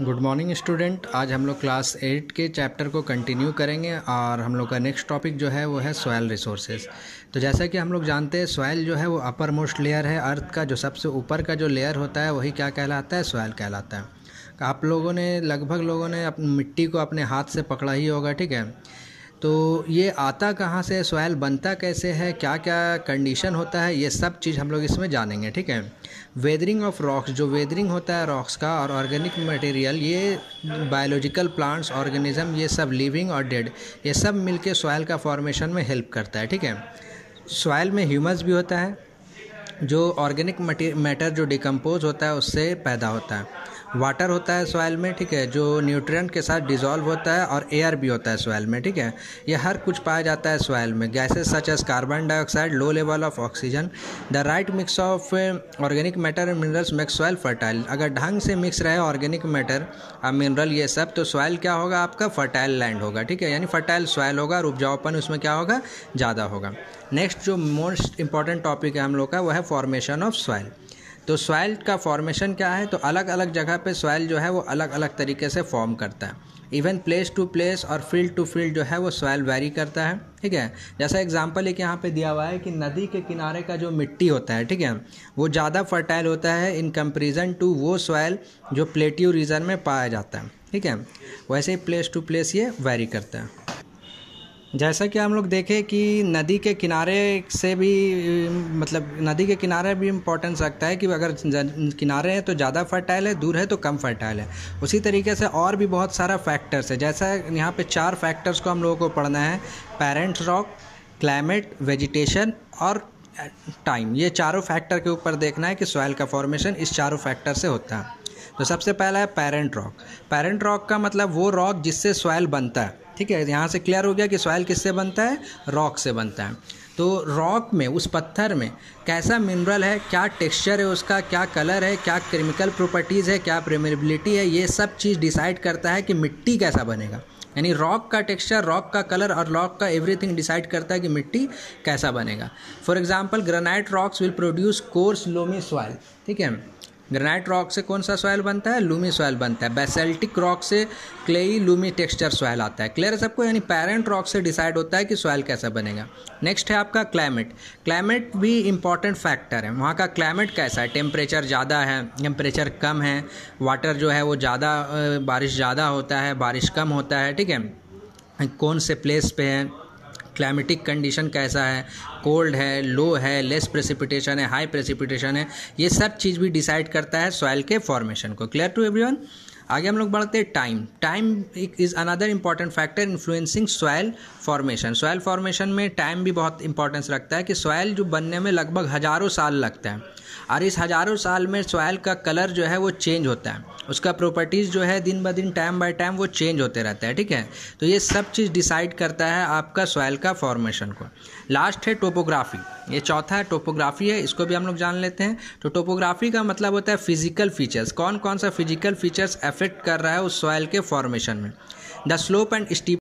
Good morning student. आज हम लोग क्लास एट के चैप्टर को कंटिन्यू करेंगे और हम लोग का नेक्स्ट टॉपिक जो है वो है सॉयल रिसोर्सेज तो जैसा कि हम लोग जानते हैं, सॉयल जो है वो अपर मोस्ट लेयर है। अर्थ का जो सबसे ऊपर का जो लेयर होता है, वही क्या कहलाता है? सॉयल कहलाता है। आप लोगों ने, लगभग लोगों ने मिट्टी को अपने हाथ से पकड़ा ही होगा, ठीक है? तो ये आता कहाँ से सॉयल बनता कैसे है? क्या क्या कंडीशन होता है? ये सब चीज़ हम लोग इसमें जानेंगे, ठीक है? वेदरिंग ऑफ़ रॉक्स जो वेदरिंग होता है रॉक्स का और ऑर्गेनिक मटेरियल ये बायोलॉजिकल प्लांट्स ऑर्गेनिज्म ये सब लिविंग और डेड ये सब मिलके सॉयल का फॉर्मेशन में हेल्प करता है, ठीक है? सॉयल में ह्यूमस भी होता है, जो ऑर्गेनिक मैटर जो डिकम्पोज होता है, उससे पैदा होता है। वाटर होता है सॉइल में, ठीक है, जो न्यूट्रिएंट के साथ डिजॉल्व होता है और एयर भी होता है सॉइल में, ठीक है। ये हर कुछ पाया जाता है सॉइल में। Gases such as carbon dioxide low level of oxygen the right mix of organic matter and minerals make soil fertile अगर ढंग से मिक्स रहे ऑर्गेनिक मैटर और मिनरल ये सब तो सॉइल क्या होगा आपका? फर्टाइल लैंड होगा, ठीक है। यानी फर्टाइल सॉइल होगा और उपजाऊपन उसमें क्या होगा? ज़्यादा होगा। नेक्स्ट जो मोस्ट इंपॉर्टेंट टॉपिक है हम लोग का, वो है फॉर्मेशन ऑफ़ सॉइल तो सॉइल का फॉर्मेशन क्या है? तो अलग अलग जगह पे सॉइल जो है वो अलग अलग तरीके से फॉर्म करता है। इवन प्लेस टू प्लेस और फ़ील्ड टू फ़ील्ड जो है वो सॉइल वेरी करता है, ठीक है? जैसा एग्जांपल एक यहाँ पे दिया हुआ है कि नदी के किनारे का जो मिट्टी होता है, ठीक है? वो ज़्यादा फर्टाइल होता है इन कंपेरिजन टू वो सॉइल जो प्लेट्यू रीजन में पाया जाता है, ठीक है? वैसे ही प्लेस टू प्लेस ये वेरी करता है। जैसा कि हम लोग देखें कि नदी के किनारे से भी मतलब नदी के किनारे भी इम्पोर्टेंस रखता है कि अगर किनारे हैं तो ज़्यादा फर्टाइल है, दूर है तो कम फर्टाइल है। उसी तरीके से और भी बहुत सारा फैक्टर्स है। जैसा यहाँ पे चार फैक्टर्स को हम लोगों को पढ़ना है पेरेंट रॉक क्लाइमेट वेजिटेशन और टाइम ये चारों फैक्टर के ऊपर देखना है कि सॉइल का फॉर्मेशन इस चारों फैक्टर से होता है। तो सबसे पहला है पेरेंट रॉक पेरेंट रॉक का मतलब वो रॉक जिससे सॉइल बनता है। ठीक है, यहाँ से क्लियर हो गया कि सॉइल किससे बनता है? रॉक से बनता है। तो रॉक में, उस पत्थर में कैसा मिनरल है, क्या टेक्सचर है उसका, क्या कलर है, क्या केमिकल प्रॉपर्टीज़ है, क्या प्रेमेबिलिटी है, ये सब चीज़ डिसाइड करता है कि मिट्टी कैसा बनेगा। यानी रॉक का टेक्सचर रॉक का कलर और रॉक का एवरीथिंग डिसाइड करता है कि मिट्टी कैसा बनेगा। For example granite rocks will produce coarse loamy soil ठीक है? ग्रेनाइट रॉक से कौन सा सॉइल बनता है? लूमी सॉइल बनता है। बेसेल्टिक रॉक से क्लेई लूमी टेक्सचर सॉइल आता है। क्लियर है सबको? यानी पेरेंट रॉक से डिसाइड होता है कि सॉइल कैसा बनेगा। नेक्स्ट है आपका क्लाइमेट क्लाइमेट भी इंपॉर्टेंट फैक्टर है। वहाँ का क्लाइमेट कैसा है? टेम्परेचर ज़्यादा है टेम्परेचर कम है वाटर जो है वो ज़्यादा बारिश ज़्यादा होता है, बारिश कम होता है, ठीक है? कौन से प्लेस पे है? क्लाइमेटिक कंडीशन कैसा है कोल्ड है लो है लेस प्रेसिपिटेशन है हाई प्रेसिपिटेशन है, ये सब चीज़ भी डिसाइड करता है सॉइल के फॉर्मेशन को. क्लियर टू एवरीवन आगे हम लोग बढ़ते हैं time time is another important factor influencing soil formation soil formation में टाइम भी बहुत इंपॉर्टेंस रखता है कि सॉयल जो बनने में लगभग हज़ारों साल लगता है। और इस हज़ारों साल में सॉयल का कलर जो है वो चेंज होता है। उसका प्रॉपर्टीज़ जो है दिन ब दिन टाइम बाय टाइम वो चेंज होते रहता है, ठीक है? तो ये सब चीज़ डिसाइड करता है आपका सॉयल का फॉर्मेशन को। लास्ट है टोपोग्राफी ये चौथा है टोपोग्राफी है, इसको भी हम लोग जान लेते हैं। तो टोपोग्राफी का मतलब होता है फ़िज़िकल फीचर्स कौन कौन सा फ़िज़िकल फीचर्स अफेक्ट कर रहा है उस सॉयल के फॉर्मेशन में। The slope and steep